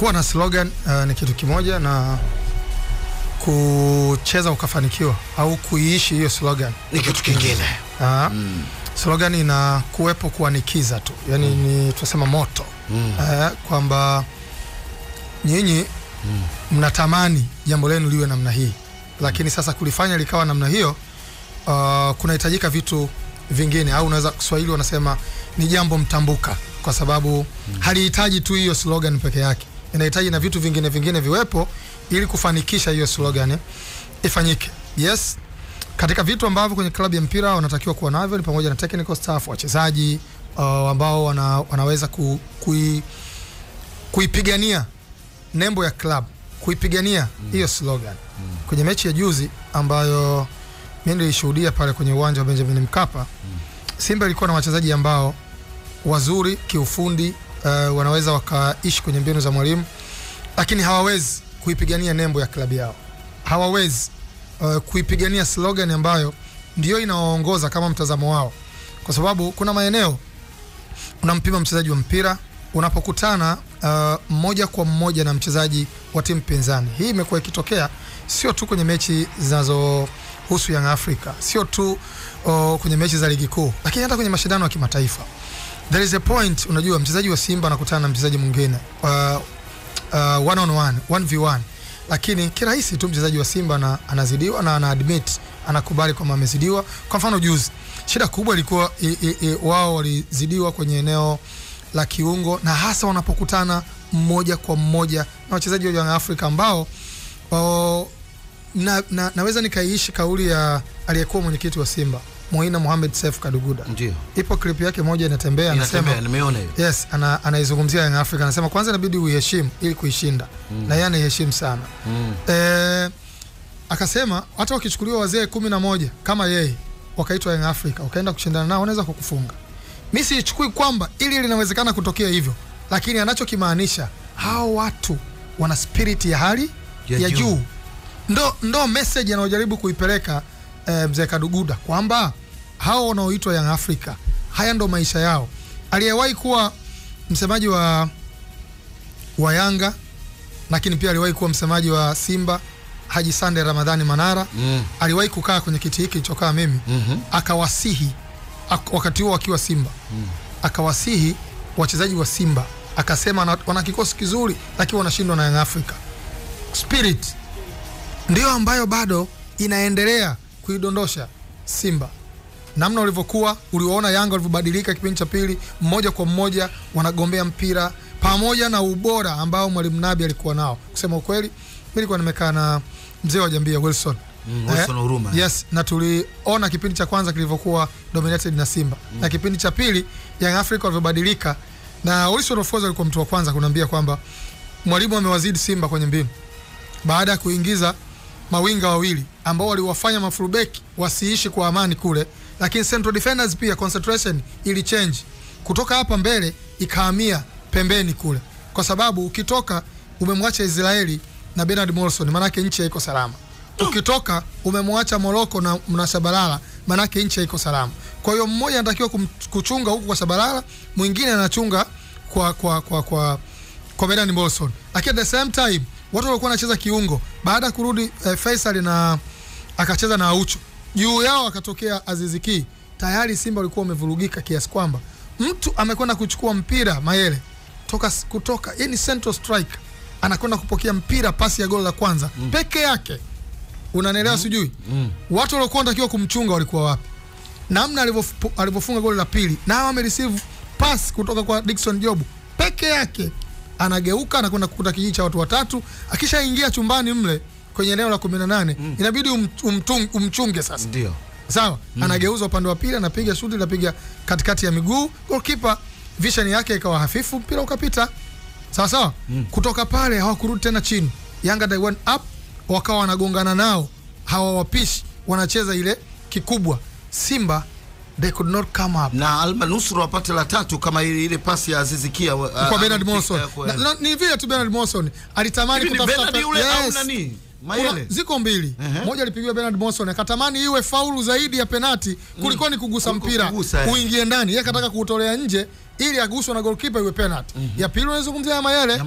kuwa na slogan uh, ni kitu kimoja na kucheza ukafanikiwa au kuiishi hiyo slogan ni kitu kingine. uh, slogan ina kuwepo kuanikiza tu yani mm. ni tunasema moto Mm. uh, kwamba nyinyi mm. mnatamani jambo lenu liwe namna hii lakini sasa kulifanya likawa namna hiyo uh, kunahitajika vitu vingine au unaweza Kiswahili wanasema ni jambo mtambuka kwa sababu mm. halihitaji tu hiyo slogan peke yake inahitaji na vitu vingine vingine viwepo ili kufanikisha hiyo slogan ifanyike yes katika vitu ambavyo kwenye klabu ya mpira wanatakiwa kuwa navyo ni pamoja na technical staff wachezaji uh, ambao wana, wanaweza ku, kui, kuipigania nembo ya club kuipigania hiyo mm. slogan mm. kwenye mechi ya juzi ambayo mimi nilishuhudia pale kwenye uwanja wa Benjamin Mkapa mm. Simba ilikuwa na wachezaji ambao wazuri kiufundi uh, wanaweza wakaishi kwenye mbinu za mwalimu lakini hawawezi kuipigania nembo ya klabu yao hawawezi uh, kuipigania slogan ambayo ndio inawaongoza kama mtazamo wao kwa sababu kuna maeneo unampima mchezaji wa mpira unapokutana uh, moja kwa mmoja na mchezaji wa timu pinzani. Hii imekuwa ikitokea sio tu kwenye mechi zinazohusu Young Africa, sio tu uh, kwenye mechi za ligi kuu, lakini hata kwenye mashindano ya kimataifa. There is a point, unajua mchezaji wa Simba anakutana na mchezaji mwingine uh, uh, one on one, 1v1 lakini kirahisi tu mchezaji wa Simba na, anazidiwa na ana admit anakubali kwamba amezidiwa. Kwa mfano juzi, shida kubwa ilikuwa wao walizidiwa kwenye eneo la kiungo na hasa wanapokutana mmoja kwa mmoja na wachezaji wa Yanga Afrika ambao o, na, na, naweza nikaiishi kauli ya aliyekuwa mwenyekiti wa Simba Moina Mohamed Seif Kaduguda. Ndio. Ipo clip yake moja inatembea, anasema nimeona hiyo. Yes, ana, anaizungumzia Young Africa anasema kwanza inabidi uiheshimu ili kuishinda mm. na yeye anaiheshimu sana Mm. eh, akasema hata wakichukuliwa wazee kumi na moja kama yeye wakaitwa Young Africa wakaenda kushindana nao wanaweza kukufunga. Mimi siichukui kwamba ili linawezekana kutokea hivyo, lakini anachokimaanisha hao watu wana spirit ya hali Ya ya, juu. juu, ndo, ndo message anayojaribu kuipeleka eh, mzee Kaduguda kwamba hao wanaoitwa Young Africa haya ndo maisha yao. Aliyewahi kuwa msemaji wa wa Yanga lakini pia aliwahi kuwa msemaji wa Simba Haji Sande Ramadhani Manara Mm. aliwahi kukaa kwenye kiti hiki nilichokaa mimi mm -hmm. akawasihi ak, wakati huo akiwa Simba mm. akawasihi wachezaji wa Simba akasema wana, kikosi kizuri lakini wanashindwa na Young Africa. Spirit ndio ambayo bado inaendelea kuidondosha Simba namna ulivyokuwa uliwaona Yanga walivyobadilika kipindi cha pili, mmoja kwa mmoja wanagombea mpira pamoja na ubora ambao mwalimu Nabi alikuwa nao. Kusema ukweli, mimi nilikuwa nimekaa na mzee wa Jambia Wilson Mm, Huruma. yes, na tuliona kipindi cha kwanza kilivyokuwa dominated na Simba mm. na kipindi cha pili Young Africa walivyobadilika, na Wilson of course alikuwa mtu wa kwanza kuniambia kwamba mwalimu amewazidi Simba kwenye mbinu baada ya kuingiza mawinga wawili ambao waliwafanya mafulbeki wasiishi kwa amani kule, lakini central defenders pia concentration ili change kutoka hapa mbele ikahamia pembeni kule, kwa sababu ukitoka umemwacha Israeli na Bernard Morrison, maanake nchi haiko salama. Ukitoka umemwacha Morocco na, na Shabalala, maanake nchi haiko salama. Kwa hiyo mmoja anatakiwa kuchunga huku kwa Shabalala, mwingine anachunga kwa kwa kwa kwa kwa Bernard Morrison. Lakini at the same time watu walikuwa wanacheza kiungo baada ya kurudi eh, Faisal na akacheza na Aucho juu yao akatokea Aziziki. Tayari Simba walikuwa wamevurugika kiasi kwamba mtu amekwenda kuchukua mpira Mayele toka kutoka, yani ni central strike, anakwenda kupokea mpira, pasi ya goli la kwanza mm. peke yake, unanielewa? mm. Sijui mm. watu waliokuwa wanatakiwa kumchunga walikuwa wapi? namna alivyofunga goli la pili na amereceive pass kutoka kwa Dickson Job peke yake, anageuka anakwenda kukuta kijiji cha watu watatu. Akishaingia chumbani mle kwenye eneo la 18 mm. inabidi um, umtung, umchunge sasa. Ndio. sawa? Mm. anageuza upande wa pili anapiga shuti anapiga katikati ya miguu. Goalkeeper vision yake ikawa hafifu mpira ukapita. Sawa sawa? Mm. kutoka pale hawakurudi tena chini. Yanga they went up wakawa wanagongana nao. Hawawapishi, wanacheza ile kikubwa. Simba they could not come up. Na almanusura wapate la tatu kama ile ile pasi ya Aziz uh, kwa Bernard Morrison na, ni vile tu Bernard Morrison alitamani ni kutafuta Bernard yule au nani? Kuna, Mayele. ziko mbili. Uh -huh. moja alipigiwa Bernard Monson akatamani iwe faulu zaidi ya penati kuliko ni kugusa mpira. eh. uingie ndani. Yeye akataka kuutolea nje ili aguswe na goalkeeper iwe penati ya pili unazungumzia ya Mayele